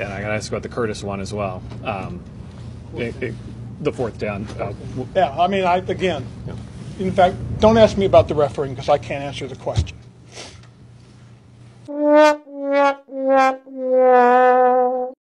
And I got to ask about the Curtis one as well. Um, it, it, the fourth down. Uh, yeah, I mean, I again, in fact, don't ask me about the refereeing because I can't answer the question.